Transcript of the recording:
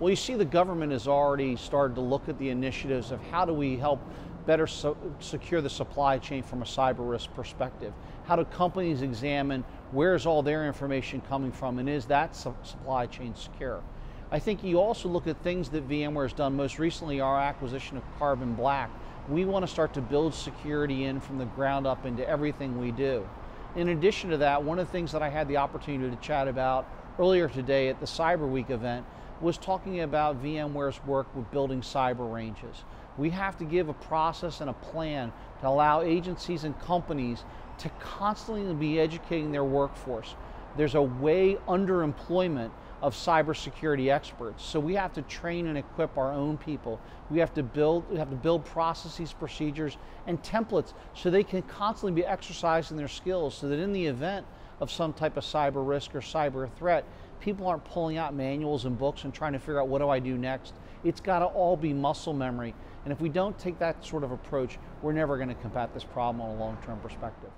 Well, you see, the government has already started to look at the initiatives of how do we help better so secure the supply chain from a cyber risk perspective. How do companies examine where is all their information coming from and is that su supply chain secure? I think you also look at things that VMware has done, most recently our acquisition of Carbon Black. We want to start to build security in from the ground up into everything we do. In addition to that, one of the things that I had the opportunity to chat about earlier today at the Cyber Week event was talking about VMware's work with building cyber ranges. We have to give a process and a plan to allow agencies and companies to constantly be educating their workforce. There's a way underemployment of cybersecurity experts. So we have to train and equip our own people. We have to build, we have to build processes, procedures, and templates so they can constantly be exercising their skills so that in the event of some type of cyber risk or cyber threat, people aren't pulling out manuals and books and trying to figure out what do I do next. It's got to all be muscle memory. And if we don't take that sort of approach, we're never going to combat this problem on a long-term perspective.